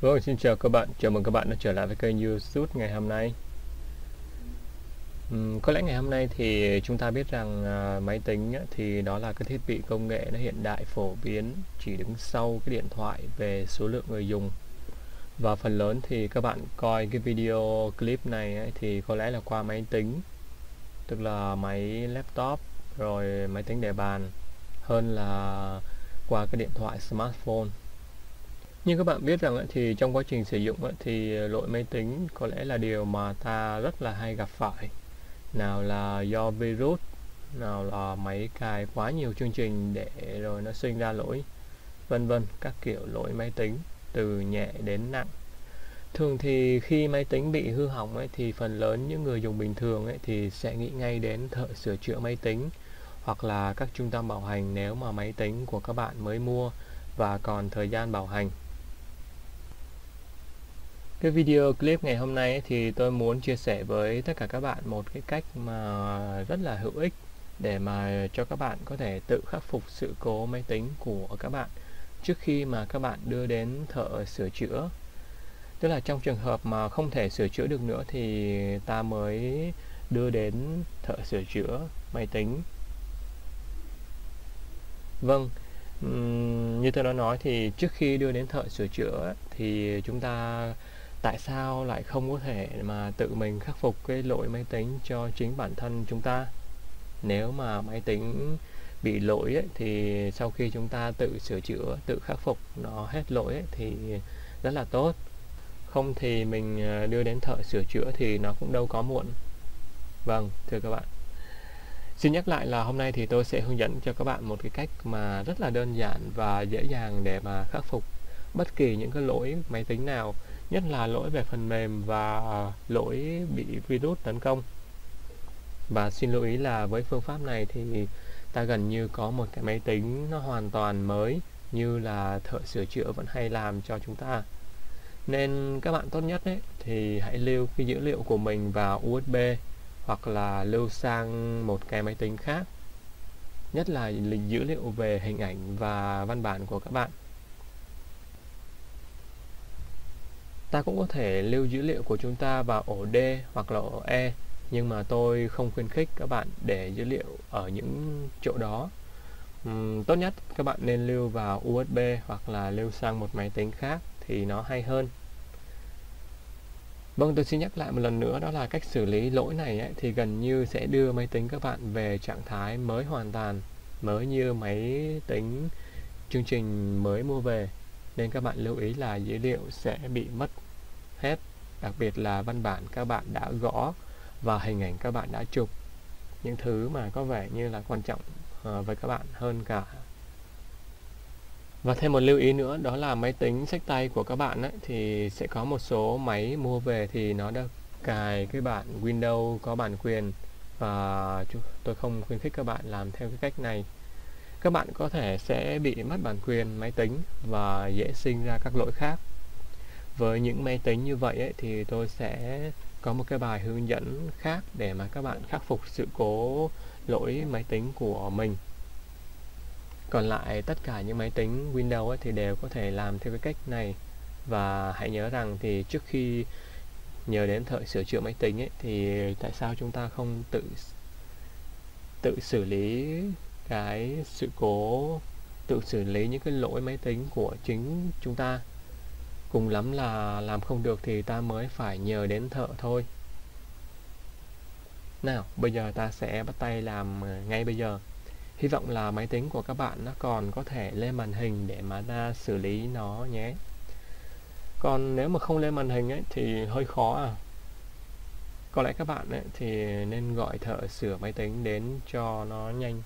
Vâng, xin chào các bạn, chào mừng các bạn đã trở lại với kênh YouTube ngày hôm nay. Uhm, Có lẽ ngày hôm nay thì chúng ta biết rằng à, máy tính thì đó là cái thiết bị công nghệ nó hiện đại phổ biến chỉ đứng sau cái điện thoại về số lượng người dùng. Và phần lớn thì các bạn coi cái video clip này ấy, thì có lẽ là qua máy tính Tức là máy laptop rồi máy tính để bàn hơn là qua cái điện thoại smartphone như các bạn biết rằng thì trong quá trình sử dụng thì lỗi máy tính có lẽ là điều mà ta rất là hay gặp phải. Nào là do virus nào là máy cài quá nhiều chương trình để rồi nó sinh ra lỗi vân vân các kiểu lỗi máy tính từ nhẹ đến nặng. Thường thì khi máy tính bị hư hỏng ấy, thì phần lớn những người dùng bình thường ấy, thì sẽ nghĩ ngay đến thợ sửa chữa máy tính hoặc là các trung tâm bảo hành nếu mà máy tính của các bạn mới mua và còn thời gian bảo hành cái video clip ngày hôm nay thì tôi muốn chia sẻ với tất cả các bạn một cái cách mà rất là hữu ích để mà cho các bạn có thể tự khắc phục sự cố máy tính của các bạn trước khi mà các bạn đưa đến thợ sửa chữa. Tức là trong trường hợp mà không thể sửa chữa được nữa thì ta mới đưa đến thợ sửa chữa máy tính. Vâng như tôi đã nói thì trước khi đưa đến thợ sửa chữa thì chúng ta tại sao lại không có thể mà tự mình khắc phục cái lỗi máy tính cho chính bản thân chúng ta? Nếu mà máy tính bị lỗi ấy, thì sau khi chúng ta tự sửa chữa tự khắc phục nó hết lỗi ấy, thì rất là tốt. Không thì mình à, đưa đến thợ sửa chữa thì nó cũng đâu có muộn. Vâng thưa các bạn. Xin nhắc lại là hôm nay thì tôi sẽ hướng dẫn cho các bạn một cái cách mà rất là đơn giản và dễ dàng để mà khắc phục bất kỳ những cái lỗi máy tính nào nhất là lỗi về phần mềm và lỗi bị virus tấn công. Và xin lưu ý là với phương pháp này thì ta gần như có một cái máy tính nó hoàn toàn mới như là thợ sửa chữa vẫn hay làm cho chúng ta. Nên các bạn tốt nhất ấy, thì hãy lưu cái dữ liệu của mình vào USB hoặc là lưu sang một cái máy tính khác. Nhất là dữ liệu về hình ảnh và văn bản của các bạn. Ta cũng có thể lưu dữ liệu của chúng ta vào ổ D hoặc là ổ E nhưng mà tôi không khuyến khích các bạn để dữ liệu ở những chỗ đó. Uhm, tốt nhất các bạn nên lưu vào USB hoặc là lưu sang một máy tính khác thì nó hay hơn. Vâng, tôi xin nhắc lại một lần nữa đó là cách xử lý lỗi này ấy, thì gần như sẽ đưa máy tính các bạn về trạng thái mới hoàn toàn, mới như máy tính chương trình mới mua về nên các bạn lưu ý là dữ liệu sẽ bị mất hết đặc biệt là văn bản các bạn đã gõ và hình ảnh các bạn đã chụp. Những thứ mà có vẻ như là quan trọng uh, với các bạn hơn cả. Và thêm một lưu ý nữa đó là máy tính sách tay của các bạn ấy, thì sẽ có một số máy mua về thì nó đã cài cái bản Windows có bản quyền và tôi không khuyến khích các bạn làm theo cái cách này các bạn có thể sẽ bị mất bản quyền máy tính và dễ sinh ra các lỗi khác. Với những máy tính như vậy ấy, thì tôi sẽ có một cái bài hướng dẫn khác để mà các bạn khắc phục sự cố lỗi máy tính của mình. Còn lại tất cả những máy tính Windows ấy, thì đều có thể làm theo cái cách này. Và hãy nhớ rằng thì trước khi nhờ đến thợ sửa chữa máy tính ấy, thì tại sao chúng ta không tự tự xử lý cái sự cố tự xử lý những cái lỗi máy tính của chính chúng ta. Cùng lắm là làm không được thì ta mới phải nhờ đến thợ thôi. Nào, bây giờ ta sẽ bắt tay làm ờ, ngay bây giờ. Hy vọng là máy tính của các bạn nó còn có thể lên màn hình để mà ta xử lý nó nhé. Còn nếu mà không lên màn hình ấy, thì hơi khó à. Có lẽ các bạn ấy thì nên gọi thợ sửa máy tính đến cho nó nhanh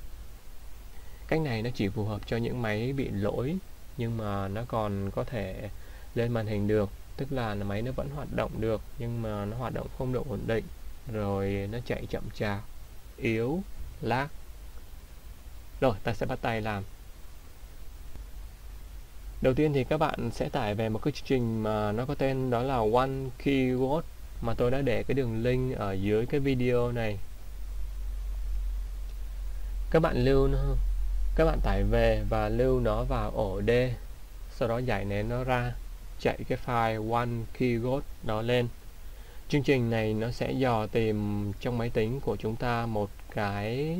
cách này nó chỉ phù hợp cho những máy bị lỗi, nhưng mà nó còn có thể lên màn hình được. Tức là máy nó vẫn hoạt động được, nhưng mà nó hoạt động không độ ổn định, rồi nó chạy chậm chạp, yếu, lag. Rồi, ta sẽ bắt tay làm. Đầu tiên thì các bạn sẽ tải về một cái chương trình mà nó có tên đó là One Keyword mà tôi đã để cái đường link ở dưới cái video này. Các bạn lưu nó các bạn tải về và lưu nó vào ổ D, sau đó giải nén nó ra, chạy cái file one keyboard đó lên. Chương trình này nó sẽ dò tìm trong máy tính của chúng ta một cái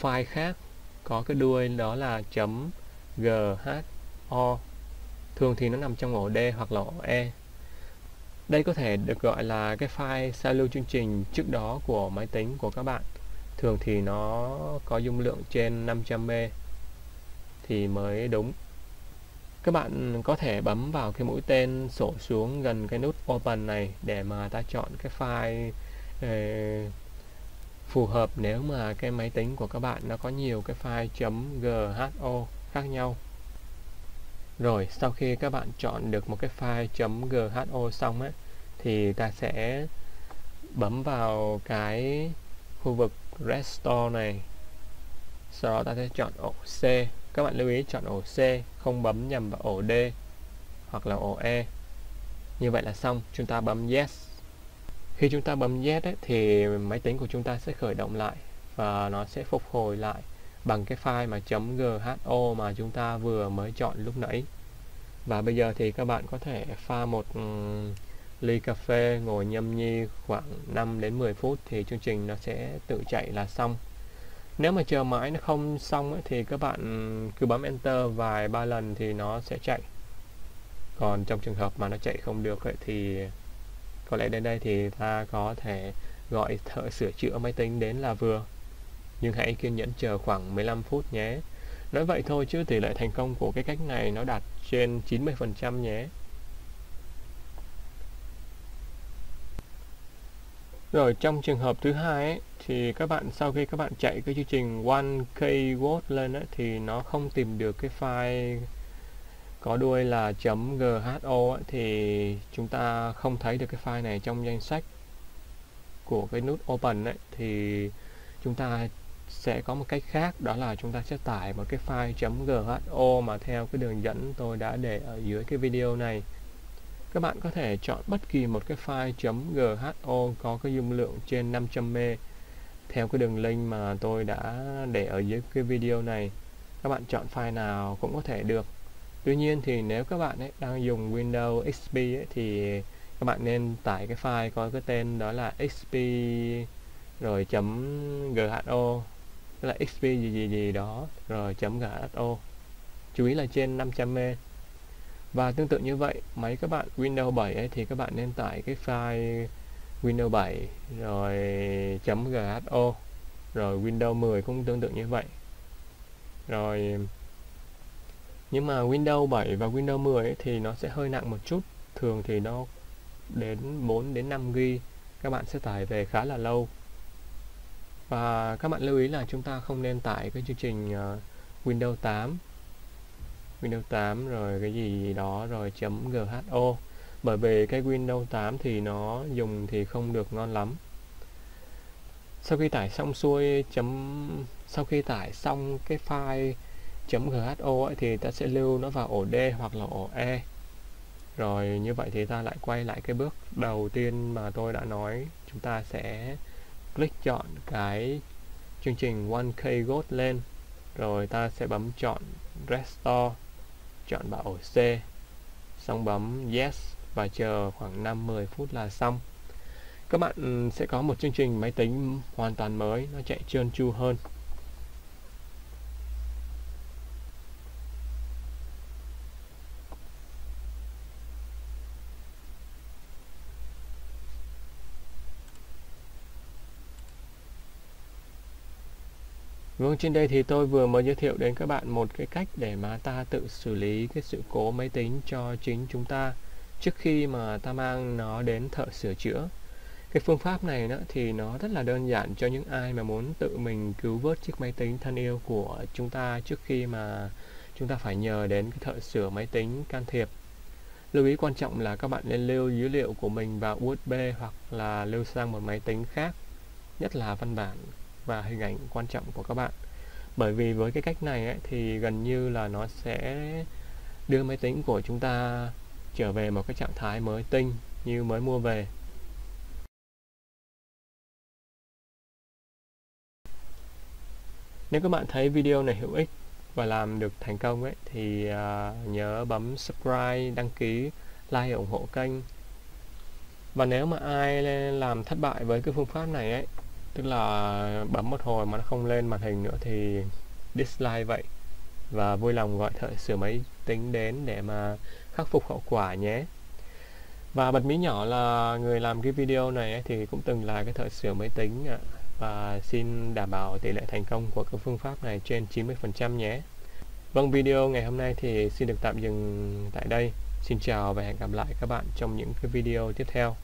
file khác, có cái đuôi đó là .gho thường thì nó nằm trong ổ D hoặc là ổ E. Đây có thể được gọi là cái file sao lưu chương trình trước đó của máy tính của các bạn thường thì nó có dung lượng trên 500M thì mới đúng. Các bạn có thể bấm vào cái mũi tên sổ xuống gần cái nút open này để mà ta chọn cái file eh, phù hợp nếu mà cái máy tính của các bạn nó có nhiều cái file .gho khác nhau. Rồi sau khi các bạn chọn được một cái file .gho xong ấy thì ta sẽ bấm vào cái khu vực restore này. Sau đó ta sẽ chọn ổ C. Các bạn lưu ý chọn ổ C không bấm nhầm vào ổ D hoặc là ổ E. Như vậy là xong. Chúng ta bấm yes. Khi chúng ta bấm yes ấy, thì máy tính của chúng ta sẽ khởi động lại và nó sẽ phục hồi lại bằng cái file mà .gho mà chúng ta vừa mới chọn lúc nãy. Và bây giờ thì các bạn có thể pha một um, ly cà phê ngồi nhâm nhi khoảng 5 đến 10 phút thì chương trình nó sẽ tự chạy là xong. Nếu mà chờ mãi nó không xong ấy, thì các bạn cứ bấm enter vài ba lần thì nó sẽ chạy. Còn trong trường hợp mà nó chạy không được ấy, thì có lẽ đến đây thì ta có thể gọi thợ sửa chữa máy tính đến là vừa. Nhưng hãy kiên nhẫn chờ khoảng 15 phút nhé. Nói vậy thôi chứ tỷ lệ thành công của cái cách này nó đạt trên 90% nhé. Rồi trong trường hợp thứ hai ấy, thì các bạn sau khi các bạn chạy cái chương trình 1K Word lên ấy, thì nó không tìm được cái file có đuôi là .gho ấy, thì chúng ta không thấy được cái file này trong danh sách của cái nút open ấy. Thì chúng ta sẽ có một cách khác đó là chúng ta sẽ tải một cái file .gho mà theo cái đường dẫn tôi đã để ở dưới cái video này các bạn có thể chọn bất kỳ một cái file .gho có cái dung lượng trên 500M theo cái đường link mà tôi đã để ở dưới cái video này các bạn chọn file nào cũng có thể được. Tuy nhiên thì nếu các bạn ấy đang dùng Windows XP ấy, thì các bạn nên tải cái file có cái tên đó là xp rồi chấm .gho tức là xp gì gì gì đó rồi chấm .gho chú ý là trên 500M và tương tự như vậy máy các bạn Windows 7 ấy, thì các bạn nên tải cái file Windows 7 rồi .gho rồi Windows 10 cũng tương tự như vậy. Rồi nhưng mà Windows 7 và Windows 10 ấy, thì nó sẽ hơi nặng một chút thường thì nó đến 4 đến 5 GB các bạn sẽ tải về khá là lâu. Và các bạn lưu ý là chúng ta không nên tải cái chương trình uh, Windows 8 Windows 8 rồi cái gì đó rồi chấm .gho bởi vì cái Windows 8 thì nó dùng thì không được ngon lắm. Sau khi tải xong xuôi chấm sau khi tải xong cái file .gho ấy, thì ta sẽ lưu nó vào ổ D hoặc là ổ E. Rồi như vậy thì ta lại quay lại cái bước đầu tiên mà tôi đã nói. Chúng ta sẽ click chọn cái chương trình 1K Gold lên. Rồi ta sẽ bấm chọn Restore chọn vào ổ C, xong bấm Yes và chờ khoảng 5-10 phút là xong. Các bạn sẽ có một chương trình máy tính hoàn toàn mới, nó chạy trơn tru hơn. Vâng, trên đây thì tôi vừa mới giới thiệu đến các bạn một cái cách để mà ta tự xử lý cái sự cố máy tính cho chính chúng ta trước khi mà ta mang nó đến thợ sửa chữa. Cái phương pháp này đó thì nó rất là đơn giản cho những ai mà muốn tự mình cứu vớt chiếc máy tính thân yêu của chúng ta trước khi mà chúng ta phải nhờ đến cái thợ sửa máy tính can thiệp. Lưu ý quan trọng là các bạn nên lưu dữ liệu của mình vào USB hoặc là lưu sang một máy tính khác, nhất là văn bản và hình ảnh quan trọng của các bạn. Bởi vì với cái cách này ấy, thì gần như là nó sẽ đưa máy tính của chúng ta trở về một cái trạng thái mới tinh như mới mua về. Nếu các bạn thấy video này hữu ích và làm được thành công ấy thì uh, nhớ bấm subscribe, đăng ký like ủng hộ kênh. Và nếu mà ai làm thất bại với cái phương pháp này ấy tức là bấm một hồi mà nó không lên màn hình nữa thì dislike vậy. Và vui lòng gọi thợ sửa máy tính đến để mà khắc phục hậu quả nhé. Và bật mí nhỏ là người làm cái video này thì cũng từng là cái thợ sửa máy tính ạ. Và xin đảm bảo tỷ lệ thành công của cái phương pháp này trên 90% nhé. Vâng video ngày hôm nay thì xin được tạm dừng tại đây. Xin chào và hẹn gặp lại các bạn trong những cái video tiếp theo.